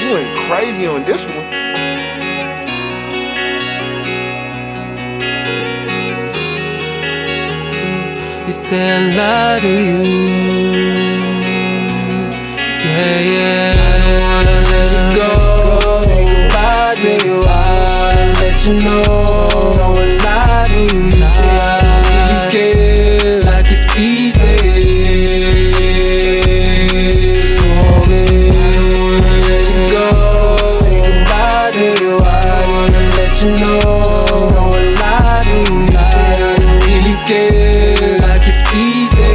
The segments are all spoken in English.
You went crazy on this one. You say I lie to you. Yeah, yeah. I don't wanna let you go. Say goodbye to you. I let you know. You know. I lie to you. You say I really care. Like it's easy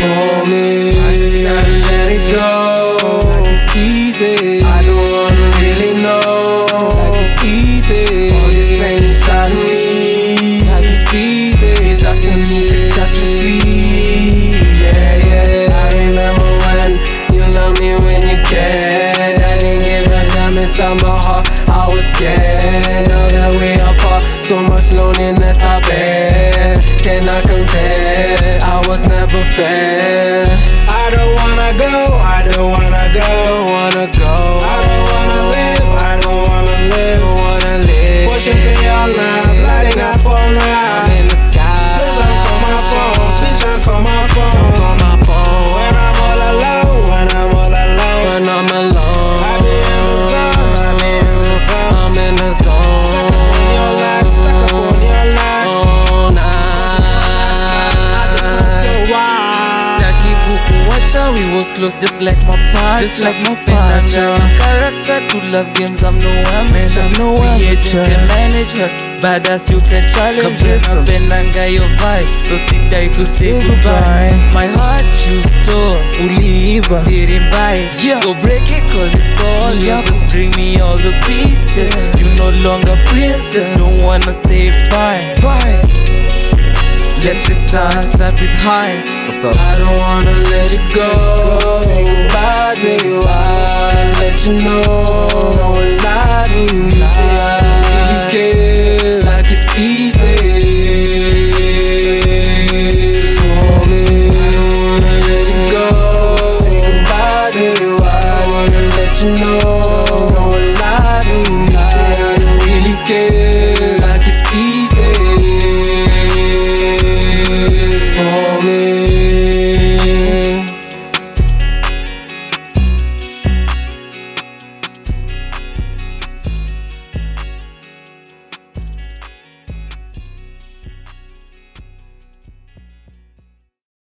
for me. I just gotta let it go. Like it's easy. I don't wanna really know. Like it's easy. All this pain inside of me. Like it's easy. Catastrophe. Inside my heart. I was scared. Now that we apart, so much loneliness I bear. Cannot compare. I was never fair. Buku we was close just like my partner. Just like my partner. character to love games, I'm no amateur. I'm no amateur. can manage her, badass you can challenge her. Kabisa. Penanga your vibe, so sidai ku say goodbye. My heart you stole, uliiba, didn't buy. Yeah. So break it cause it's all Yeah. yours. Just bring me all the pieces. Yeah. You no longer princess, don't wanna say bye. Bye. Let's just start, start with high. What's up? I don't wanna let it go. Say goodbye, take a while, let you know. No one lied to you. You say I don't really care, like it's easy. For me, I don't wanna let you go. Say goodbye, wanna let you know. for me.